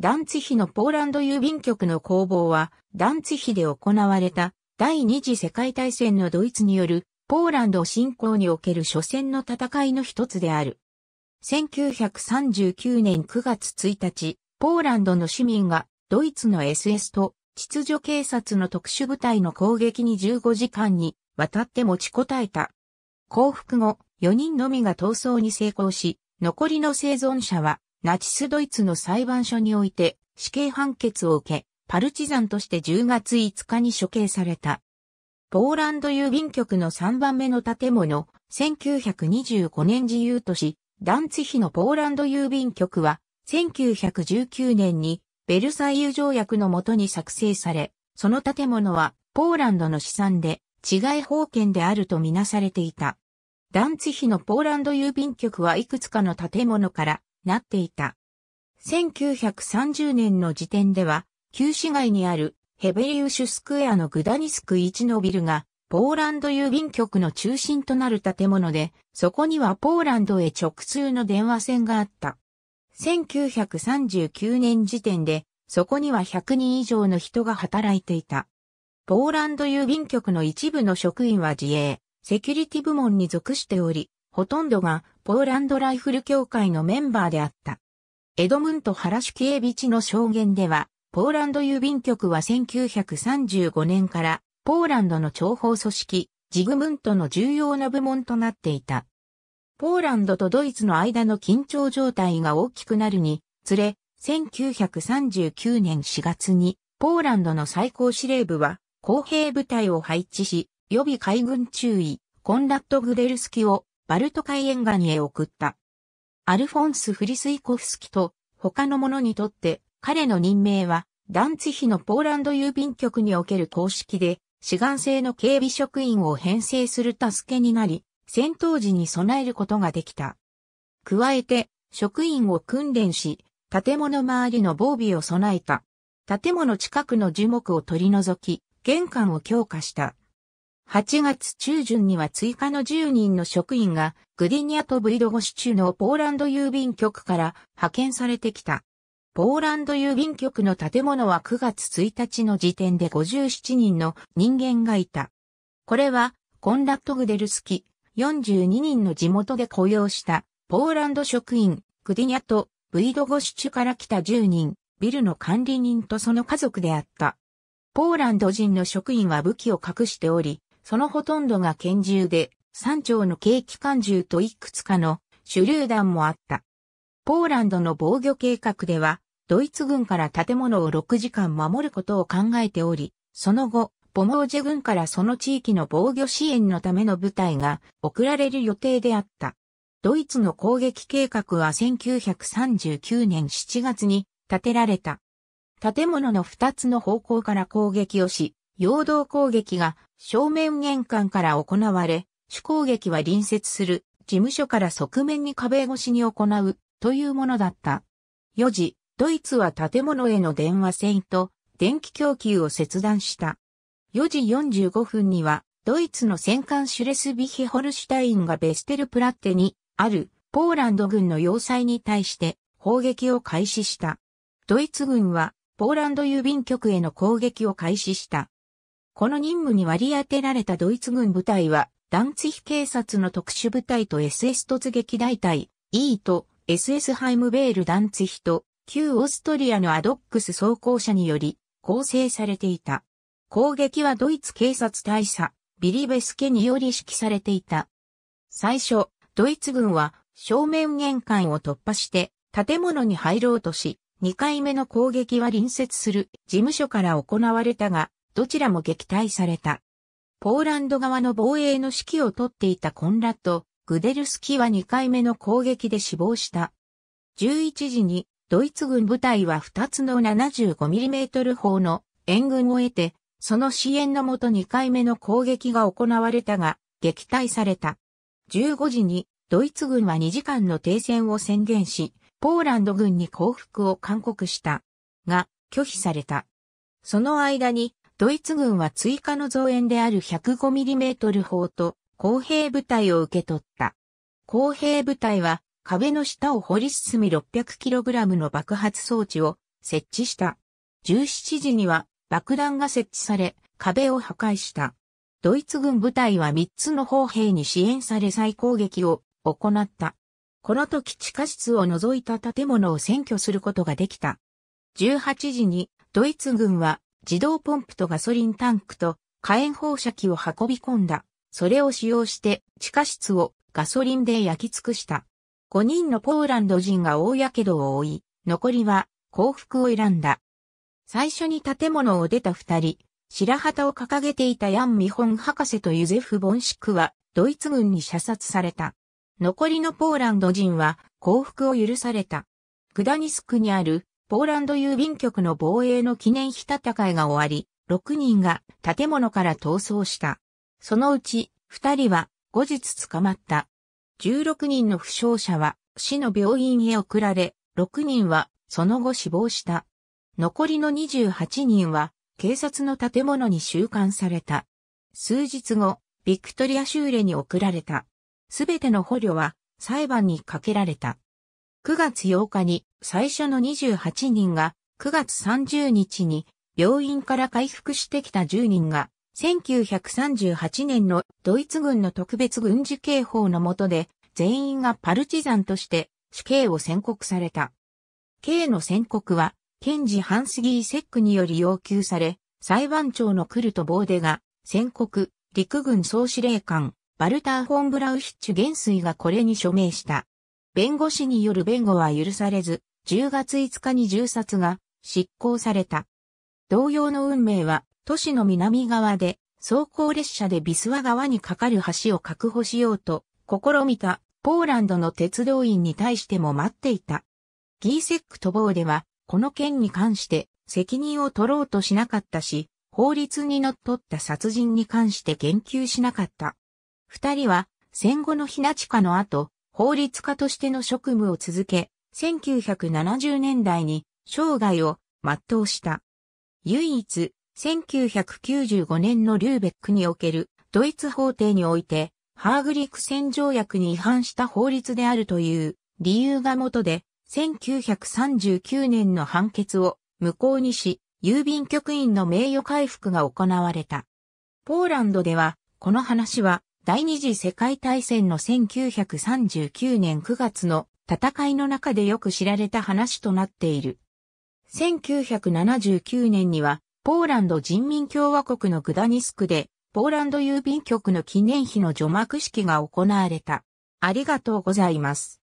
ダンツヒのポーランド郵便局の攻防は、ダンツヒで行われた第二次世界大戦のドイツによるポーランド侵攻における初戦の戦いの一つである。1939年9月1日、ポーランドの市民がドイツの SS と秩序警察の特殊部隊の攻撃に15時間にわたって持ちこたえた。降伏後、4人のみが逃走に成功し、残りの生存者はナチスドイツの裁判所において死刑判決を受け、パルチザンとして10月5日に処刑された。ポーランド郵便局の3番目の建物、1925年自由都市、ダンツヒのポーランド郵便局は、1919年にベルサイユ条約のもとに作成され、その建物はポーランドの資産で、違い法権であるとみなされていた。ダンツヒのポーランド郵便局はいくつかの建物からなっていた。1930年の時点では、旧市街にあるヘベリウシュスクエアのグダニスク1のビルが、ポーランド郵便局の中心となる建物で、そこにはポーランドへ直通の電話線があった。1939年時点で、そこには100人以上の人が働いていた。ポーランド郵便局の一部の職員は自衛、セキュリティ部門に属しており、ほとんどがポーランドライフル協会のメンバーであった。エドムント・ハラシュキエビチの証言では、ポーランド郵便局は1935年からポーランドの諜報組織、ジグムントの重要な部門となっていた。ポーランドとドイツの間の緊張状態が大きくなるにつれ、1939年4月に、ポーランドの最高司令部は、公平部隊を配置し、予備海軍中尉、コンラット・グデルスキをバルト海沿岸へ送った。アルフォンス・フリスイコフスキと他の者にとって彼の任命はダンツヒのポーランド郵便局における公式で志願制の警備職員を編成する助けになり、戦闘時に備えることができた。加えて、職員を訓練し、建物周りの防備を備えた。建物近くの樹木を取り除き、玄関を強化した。8月中旬には追加の10人の職員がグディニアとブイドゴシチュのポーランド郵便局から派遣されてきた。ポーランド郵便局の建物は9月1日の時点で57人の人間がいた。これは、コンラット・グデルスキ、42人の地元で雇用した、ポーランド職員、グディニャと、ブイドゴシチュから来た10人、ビルの管理人とその家族であった。ポーランド人の職員は武器を隠しており、そのほとんどが拳銃で、3丁の軽機関銃といくつかの手榴弾もあった。ポーランドの防御計画では、ドイツ軍から建物を6時間守ることを考えており、その後、ポモージェ軍からその地域の防御支援のための部隊が送られる予定であった。ドイツの攻撃計画は1939年7月に建てられた。建物の2つの方向から攻撃をし、陽動攻撃が正面玄関から行われ、主攻撃は隣接する事務所から側面に壁越しに行うというものだった。4時、ドイツは建物への電話線と電気供給を切断した。4時45分には、ドイツの戦艦シュレスビヒホルシュタインがベステルプラッテにあるポーランド軍の要塞に対して砲撃を開始した。ドイツ軍はポーランド郵便局への攻撃を開始した。この任務に割り当てられたドイツ軍部隊は、ダンツヒ警察の特殊部隊と SS 突撃大隊、E と SS ハイムベールダンツヒと旧オーストリアのアドックス装甲車により構成されていた。攻撃はドイツ警察大佐、ビリベスケにより指揮されていた。最初、ドイツ軍は正面玄関を突破して建物に入ろうとし、2回目の攻撃は隣接する事務所から行われたが、どちらも撃退された。ポーランド側の防衛の指揮を取っていたコンラッド・グデルスキは2回目の攻撃で死亡した。11時にドイツ軍部隊は2つの 75mm 砲の援軍を得て、その支援のもと2回目の攻撃が行われたが、撃退された。15時にドイツ軍は2時間の停戦を宣言し、ポーランド軍に降伏を勧告した。が、拒否された。その間にドイツ軍は追加の増援である 105mm 砲と公兵部隊を受け取った。公兵部隊は壁の下を掘り進み 600kg の爆発装置を設置した。17時には爆弾が設置され、壁を破壊した。ドイツ軍部隊は3つの砲兵に支援され再攻撃を行った。この時地下室を除いた建物を占拠することができた。18時にドイツ軍は自動ポンプとガソリンタンクと火炎放射器を運び込んだ。それを使用して地下室をガソリンで焼き尽くした。5人のポーランド人が大火傷を負い、残りは幸福を選んだ。最初に建物を出た二人、白旗を掲げていたヤン・ミホン博士とユゼフ・ボンシクはドイツ軍に射殺された。残りのポーランド人は降伏を許された。グダニスクにあるポーランド郵便局の防衛の記念碑戦いが終わり、6人が建物から逃走した。そのうち2人は後日捕まった。16人の負傷者は市の病院へ送られ、6人はその後死亡した。残りの28人は警察の建物に収監された。数日後、ビクトリア州レに送られた。すべての捕虜は裁判にかけられた。9月8日に最初の28人が9月30日に病院から回復してきた10人が1938年のドイツ軍の特別軍事警報の下で全員がパルチザンとして死刑を宣告された。刑の宣告は検事ハンスギー・セックにより要求され、裁判長のクルト・ボーデが宣告、陸軍総司令官バルター・フォン・ブラウヒッチュ元帥がこれに署名した。弁護士による弁護は許されず、10月5日に銃殺が執行された。同様の運命は、都市の南側で、走行列車でビスワ川に架かる橋を確保しようと、試みた、ポーランドの鉄道員に対しても待っていた。ギーセックとボーでは、この件に関して責任を取ろうとしなかったし、法律にのっとった殺人に関して言及しなかった。二人は戦後のひなちかの後、法律家としての職務を続け、1970年代に生涯を全うした。唯一、1995年のリューベックにおけるドイツ法廷において、ハーグリック戦条約に違反した法律であるという理由がもとで、1939年の判決を無効にし、郵便局員の名誉回復が行われた。ポーランドでは、この話は第二次世界大戦の1939年9月の戦いの中でよく知られた話となっている。1979年には、ポーランド人民共和国のグダニスクで、ポーランド郵便局の記念碑の除幕式が行われた。ありがとうございます。